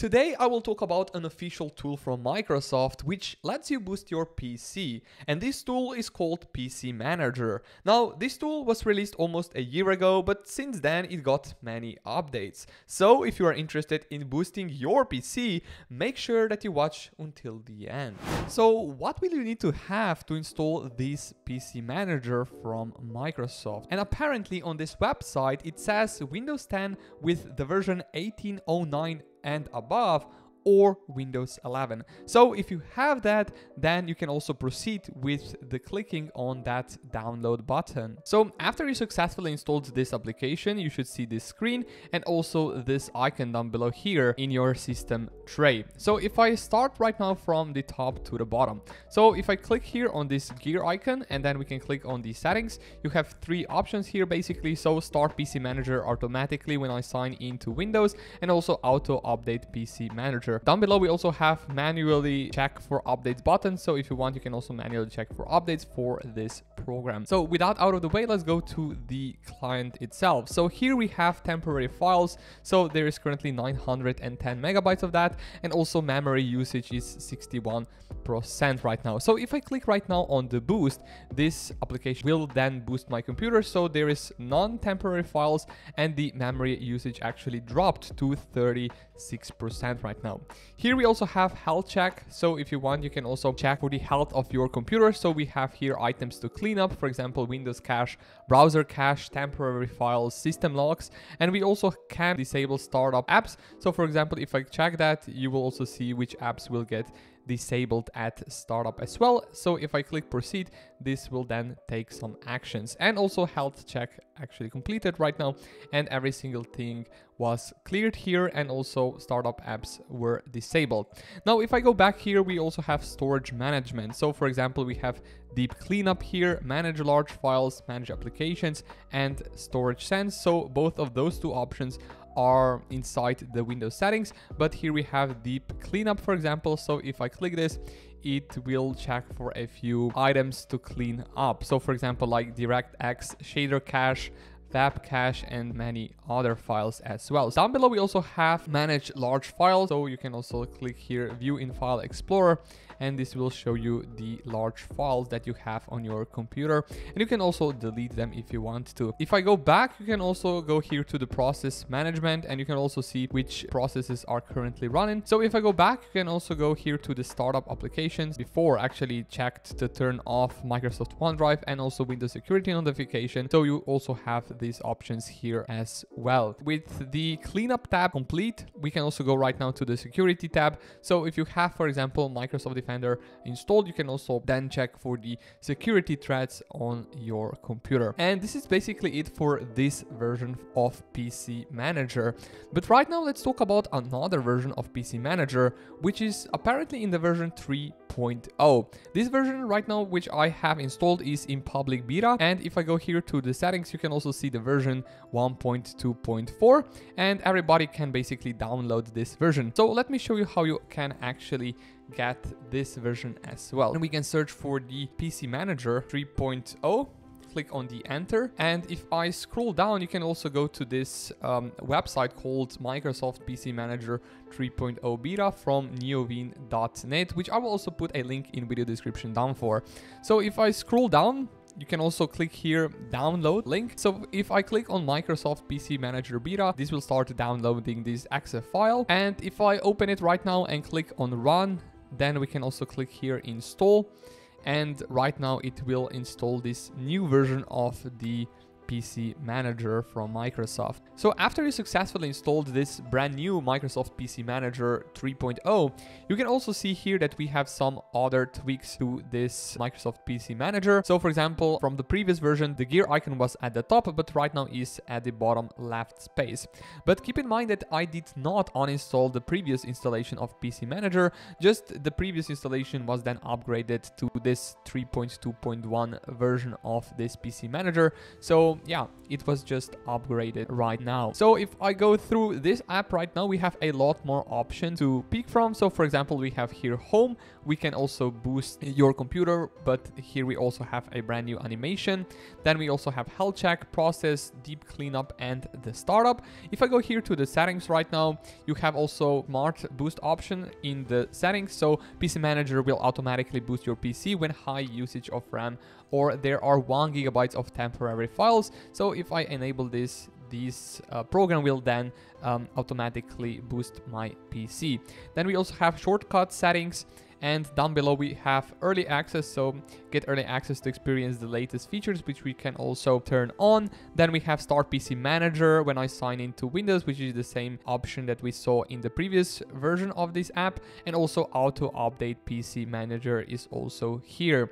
Today I will talk about an official tool from Microsoft which lets you boost your PC and this tool is called PC Manager. Now this tool was released almost a year ago but since then it got many updates. So if you are interested in boosting your PC make sure that you watch until the end. So what will you need to have to install this PC Manager from Microsoft? And apparently on this website it says Windows 10 with the version 1809 and above or Windows 11. So if you have that, then you can also proceed with the clicking on that download button. So after you successfully installed this application, you should see this screen and also this icon down below here in your system tray. So if I start right now from the top to the bottom. So if I click here on this gear icon and then we can click on the settings, you have three options here basically. So start PC manager automatically when I sign into Windows and also auto update PC manager Down below, we also have manually check for updates button. So if you want, you can also manually check for updates for this program. So without out of the way, let's go to the client itself. So here we have temporary files. So there is currently 910 megabytes of that. And also memory usage is 61% right now. So if I click right now on the boost, this application will then boost my computer. So there is non-temporary files and the memory usage actually dropped to 36% right now. Here we also have health check. So if you want, you can also check for the health of your computer. So we have here items to clean up, for example, Windows cache, browser cache, temporary files, system logs, and we also can disable startup apps. So for example, if I check that, you will also see which apps will get disabled at startup as well. So if I click proceed, this will then take some actions and also health check actually completed right now and every single thing was cleared here and also startup apps were disabled. Now if I go back here we also have storage management. So for example we have deep cleanup here, manage large files, manage applications and storage sense. So both of those two options are inside the Windows settings, but here we have deep cleanup, for example. So if I click this, it will check for a few items to clean up. So for example, like DirectX shader cache, Fab cache and many other files as well. Down below we also have manage large files. So you can also click here view in file explorer and this will show you the large files that you have on your computer and you can also delete them if you want to. If I go back, you can also go here to the process management and you can also see which processes are currently running. So if I go back, you can also go here to the startup applications before actually checked to turn off Microsoft OneDrive and also Windows security notification. So you also have these options here as well. With the cleanup tab complete, we can also go right now to the security tab. So if you have, for example, Microsoft Defender Defender installed, you can also then check for the security threats on your computer. And this is basically it for this version of PC Manager. But right now, let's talk about another version of PC Manager, which is apparently in the version 3.0. This version right now, which I have installed is in public beta. And if I go here to the settings, you can also see the version 1.2.4 and everybody can basically download this version. So let me show you how you can actually get this version as well. And we can search for the PC Manager 3.0 click on the enter and if I scroll down you can also go to this um, website called Microsoft PC Manager 3.0 beta from neowin.net which I will also put a link in video description down for. So if I scroll down you can also click here download link. So if I click on Microsoft PC Manager Beta, this will start downloading this exe file. And if I open it right now and click on run, then we can also click here install and right now it will install this new version of the PC Manager from Microsoft. So after you successfully installed this brand new Microsoft PC Manager 3.0, you can also see here that we have some other tweaks to this Microsoft PC Manager. So for example, from the previous version, the gear icon was at the top, but right now is at the bottom left space. But keep in mind that I did not uninstall the previous installation of PC Manager, just the previous installation was then upgraded to this 3.2.1 version of this PC Manager. So yeah, it was just upgraded right now. So if I go through this app right now, we have a lot more options to pick from. So for example, we have here home. We can also boost your computer, but here we also have a brand new animation. Then we also have health check, process, deep cleanup, and the startup. If I go here to the settings right now, you have also smart boost option in the settings. So PC Manager will automatically boost your PC when high usage of RAM or there are one gigabytes of temporary files. So if I enable this, this uh, program will then um, automatically boost my PC. Then we also have shortcut settings and down below we have early access so get early access to experience the latest features which we can also turn on then we have start pc manager when i sign into windows which is the same option that we saw in the previous version of this app and also auto update pc manager is also here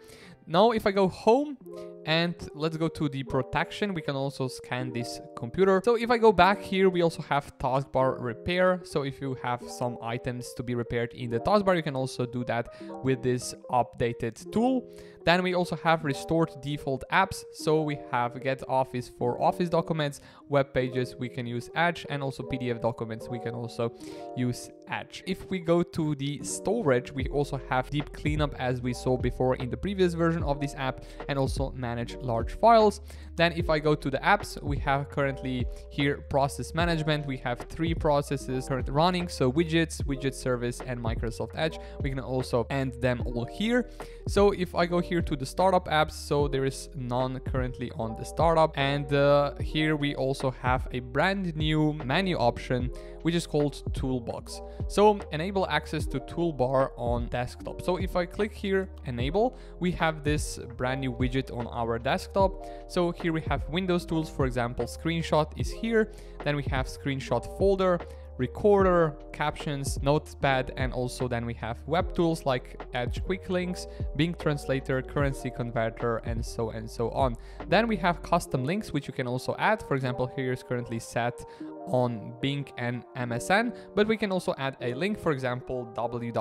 now if I go home and let's go to the protection, we can also scan this computer. So if I go back here, we also have taskbar repair. So if you have some items to be repaired in the taskbar, you can also do that with this updated tool. Then we also have restored default apps. So we have get office for office documents, web pages, we can use Edge and also PDF documents, we can also use Edge. If we go to the storage, we also have deep cleanup as we saw before in the previous version of this app and also manage large files. Then if I go to the apps, we have currently here process management. We have three processes currently running. So widgets, widget service and Microsoft Edge. We can also end them all here. So if I go here to the startup apps, so there is none currently on the startup. And uh, here we also have a brand new menu option, which is called Toolbox. So enable access to toolbar on desktop. So if I click here, enable, we have this brand new widget on our desktop. So here we have Windows tools, for example, screenshot is here. Then we have screenshot folder, recorder, captions, notepad, and also then we have web tools like Edge Quick Links, Bing Translator, Currency Converter, and so and so on. Then we have custom links, which you can also add. For example, here is currently set on Bing and MSN, but we can also add a link, for example, www.google.com.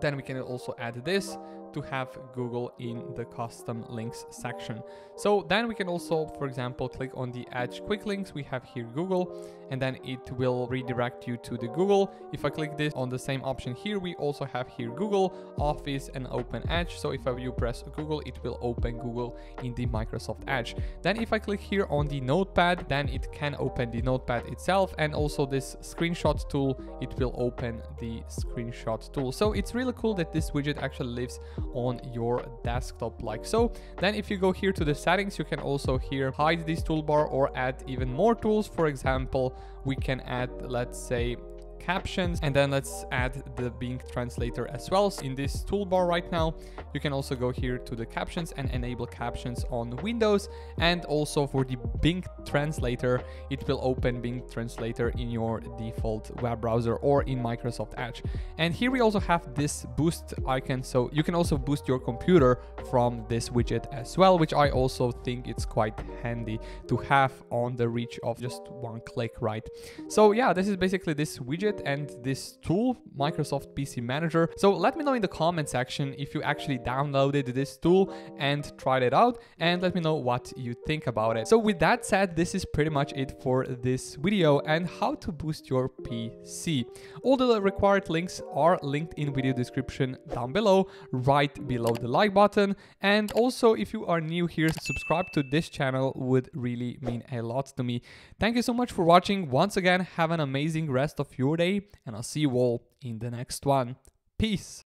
Then we can also add this to have Google in the custom links section. So then we can also, for example, click on the Edge quick links. We have here Google and then it will redirect you to the Google. If I click this on the same option here, we also have here Google, Office and Open Edge. So if you press Google, it will open Google in the Microsoft Edge. Then if I click here on the notepad, then it can open the notepad itself and also this screenshot tool, it will open the screenshot tool. So it's really cool that this widget actually lives on your desktop like so. Then if you go here to the settings, you can also here hide this toolbar or add even more tools. For example, we can add, let's say, captions and then let's add the Bing translator as well. So in this toolbar right now, you can also go here to the captions and enable captions on Windows and also for the Bing translator, it will open Bing translator in your default web browser or in Microsoft Edge. And here we also have this boost icon. So you can also boost your computer from this widget as well, which I also think it's quite handy to have on the reach of just one click, right? So yeah, this is basically this widget and this tool, Microsoft PC Manager. So let me know in the comment section if you actually downloaded this tool and tried it out and let me know what you think about it. So with that said, this is pretty much it for this video and how to boost your PC. All the required links are linked in video description down below, right below the like button. And also if you are new here, subscribe to this channel would really mean a lot to me. Thank you so much for watching. Once again, have an amazing rest of your day and I'll see you all in the next one. Peace.